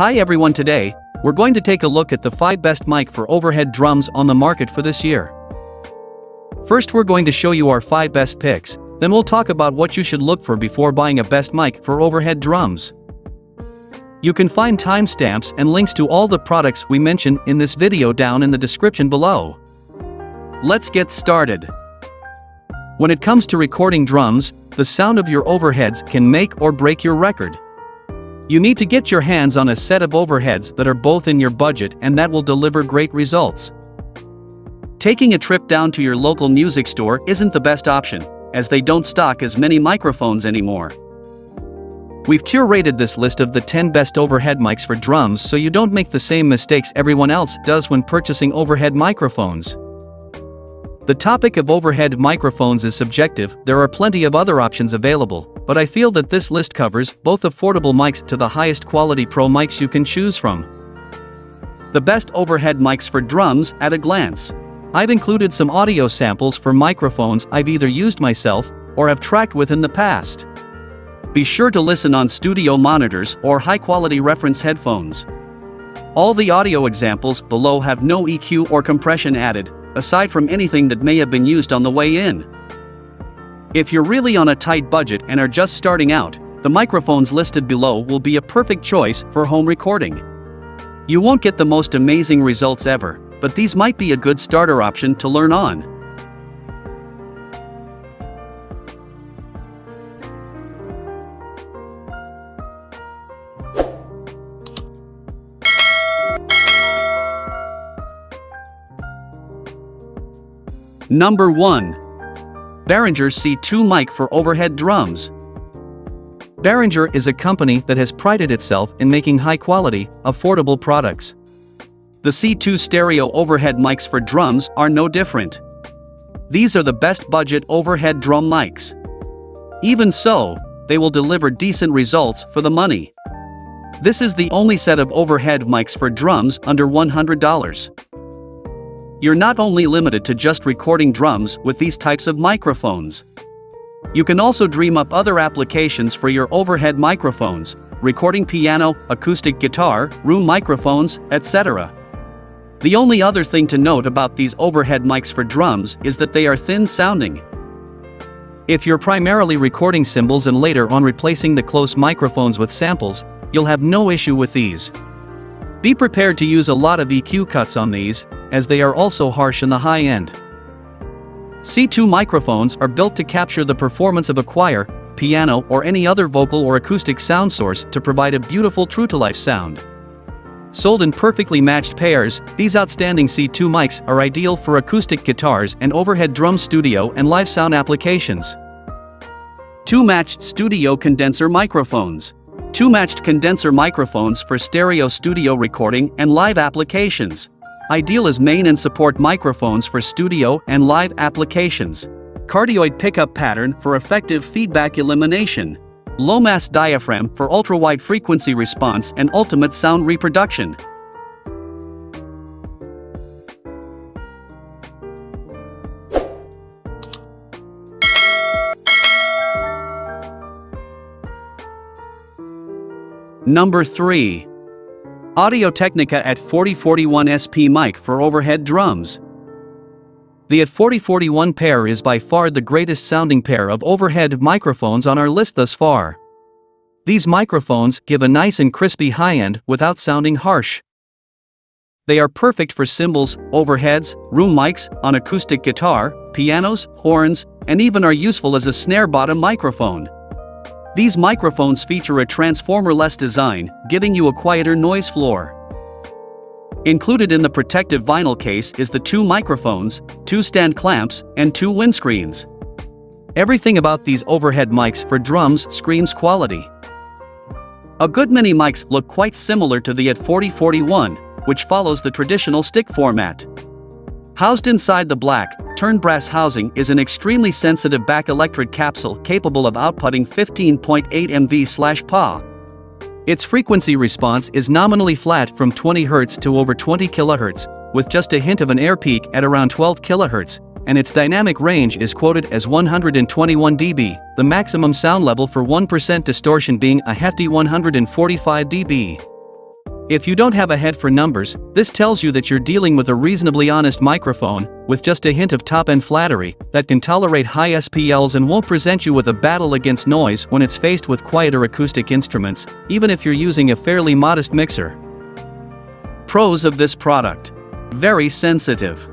Hi everyone today, we're going to take a look at the 5 best mic for overhead drums on the market for this year. First we're going to show you our 5 best picks, then we'll talk about what you should look for before buying a best mic for overhead drums. You can find timestamps and links to all the products we mention in this video down in the description below. Let's get started. When it comes to recording drums, the sound of your overheads can make or break your record. You need to get your hands on a set of overheads that are both in your budget and that will deliver great results. Taking a trip down to your local music store isn't the best option, as they don't stock as many microphones anymore. We've curated this list of the 10 best overhead mics for drums so you don't make the same mistakes everyone else does when purchasing overhead microphones. The topic of overhead microphones is subjective, there are plenty of other options available, but I feel that this list covers both affordable mics to the highest quality pro mics you can choose from. The best overhead mics for drums at a glance. I've included some audio samples for microphones I've either used myself or have tracked with in the past. Be sure to listen on studio monitors or high-quality reference headphones. All the audio examples below have no EQ or compression added, aside from anything that may have been used on the way in. If you're really on a tight budget and are just starting out, the microphones listed below will be a perfect choice for home recording. You won't get the most amazing results ever, but these might be a good starter option to learn on. Number 1. Behringer C2 mic for overhead drums. Behringer is a company that has prided itself in making high-quality, affordable products. The C2 stereo overhead mics for drums are no different. These are the best budget overhead drum mics. Even so, they will deliver decent results for the money. This is the only set of overhead mics for drums under $100. You're not only limited to just recording drums with these types of microphones. You can also dream up other applications for your overhead microphones, recording piano, acoustic guitar, room microphones, etc. The only other thing to note about these overhead mics for drums is that they are thin sounding. If you're primarily recording cymbals and later on replacing the close microphones with samples, you'll have no issue with these. Be prepared to use a lot of EQ cuts on these, as they are also harsh in the high end. C2 microphones are built to capture the performance of a choir, piano or any other vocal or acoustic sound source to provide a beautiful true-to-life sound. Sold in perfectly matched pairs, these outstanding C2 mics are ideal for acoustic guitars and overhead drum studio and live sound applications. Two matched studio condenser microphones. Two matched condenser microphones for stereo studio recording and live applications. Ideal as main and support microphones for studio and live applications. Cardioid pickup pattern for effective feedback elimination. Low mass diaphragm for ultra-wide frequency response and ultimate sound reproduction. Number 3. Audio Technica AT 4041 SP mic for overhead drums. The AT 4041 pair is by far the greatest sounding pair of overhead microphones on our list thus far. These microphones give a nice and crispy high end without sounding harsh. They are perfect for cymbals, overheads, room mics, on acoustic guitar, pianos, horns, and even are useful as a snare bottom microphone. These microphones feature a transformer-less design, giving you a quieter noise floor. Included in the protective vinyl case is the two microphones, two stand clamps, and two windscreens. Everything about these overhead mics for drums screams quality. A good many mics look quite similar to the AT 4041, which follows the traditional stick format. Housed inside the black, turned brass housing is an extremely sensitive back electret capsule capable of outputting 15.8 mV/PA. Its frequency response is nominally flat from 20 Hz to over 20 kHz, with just a hint of an air peak at around 12 kHz, and its dynamic range is quoted as 121 dB, the maximum sound level for 1% distortion being a hefty 145 dB. If you don't have a head for numbers, this tells you that you're dealing with a reasonably honest microphone, with just a hint of top-end flattery, that can tolerate high SPLs and won't present you with a battle against noise when it's faced with quieter acoustic instruments, even if you're using a fairly modest mixer. Pros of this product. Very sensitive.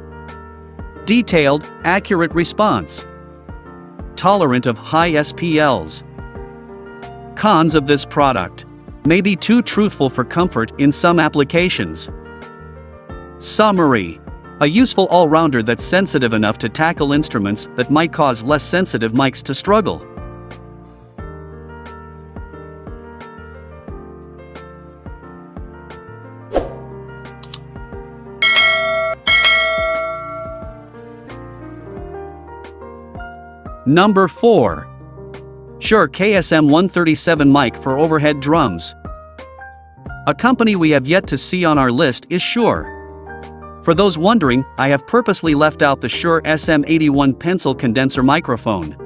Detailed, accurate response. Tolerant of high SPLs. Cons of this product may be too truthful for comfort in some applications. Summary. A useful all-rounder that's sensitive enough to tackle instruments that might cause less sensitive mics to struggle. Number 4. Shure KSM 137 mic for overhead drums. A company we have yet to see on our list is Shure. For those wondering, I have purposely left out the Shure SM81 pencil condenser microphone.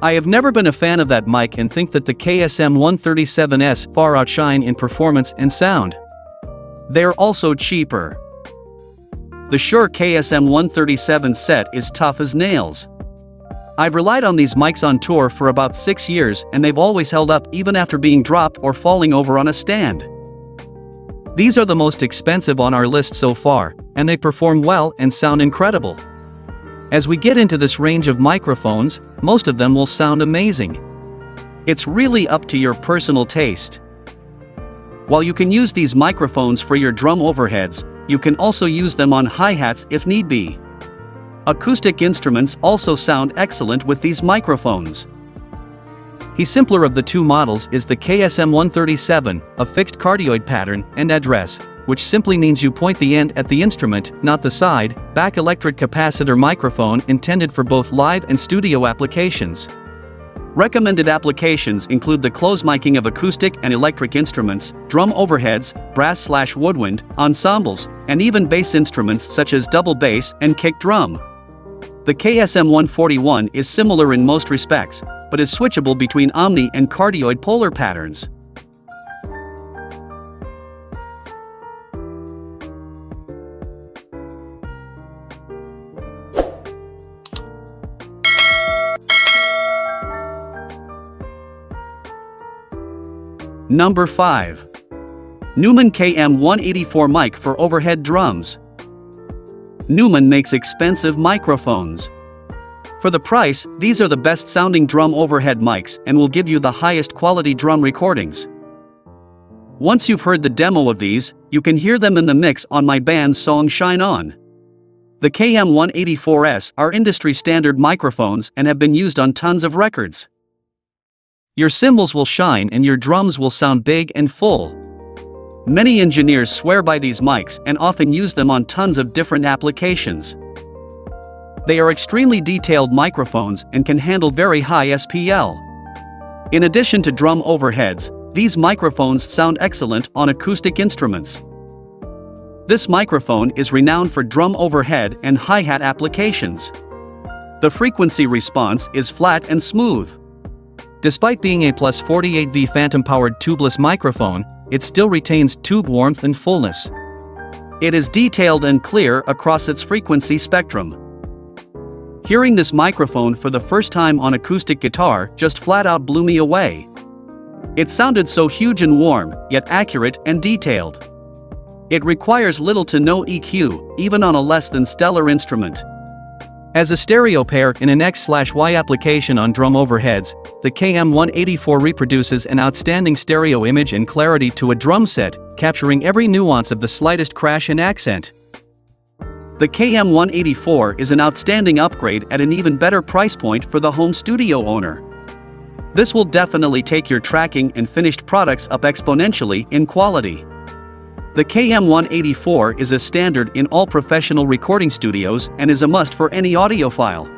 I have never been a fan of that mic and think that the KSM 137S far outshine in performance and sound. They're also cheaper. The Shure KSM 137 set is tough as nails. I've relied on these mics on tour for about 6 years and they've always held up even after being dropped or falling over on a stand. These are the most expensive on our list so far, and they perform well and sound incredible. As we get into this range of microphones, most of them will sound amazing. It's really up to your personal taste. While you can use these microphones for your drum overheads, you can also use them on hi-hats if need be. Acoustic instruments also sound excellent with these microphones. The simpler of the two models is the KSM137, a fixed cardioid pattern and address, which simply means you point the end at the instrument, not the side, back electret capacitor microphone intended for both live and studio applications. Recommended applications include the close miking of acoustic and electric instruments, drum overheads, brass-slash-woodwind, ensembles, and even bass instruments such as double bass and kick drum. The KSM141 is similar in most respects, but is switchable between omni and cardioid polar patterns. Number 5. Neumann KM184 mic for overhead drums. Neumann makes expensive microphones. For the price, these are the best sounding drum overhead mics and will give you the highest quality drum recordings. Once you've heard the demo of these, you can hear them in the mix on my band's song Shine On. The KM184S are industry standard microphones and have been used on tons of records. Your cymbals will shine and your drums will sound big and full. Many engineers swear by these mics and often use them on tons of different applications. They are extremely detailed microphones and can handle very high SPL. In addition to drum overheads, these microphones sound excellent on acoustic instruments. This microphone is renowned for drum overhead and hi-hat applications. The frequency response is flat and smooth. Despite being a plus 48V phantom-powered tubeless microphone, it still retains tube warmth and fullness. It is detailed and clear across its frequency spectrum. Hearing this microphone for the first time on acoustic guitar just flat out blew me away. It sounded so huge and warm, yet accurate and detailed. It requires little to no EQ, even on a less than stellar instrument. As a stereo pair in an X-Y application on drum overheads, the KM184 reproduces an outstanding stereo image and clarity to a drum set, capturing every nuance of the slightest crash and accent. The KM184 is an outstanding upgrade at an even better price point for the home studio owner. This will definitely take your tracking and finished products up exponentially in quality. The KM184 is a standard in all professional recording studios and is a must for any audiophile.